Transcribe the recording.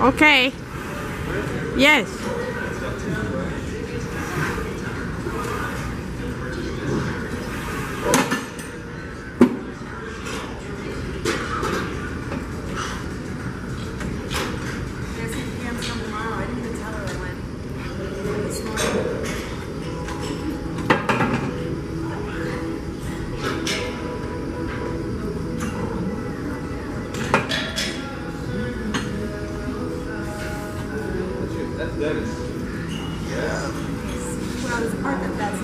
Okay. Yes. Dennis. Yeah. When I was in that's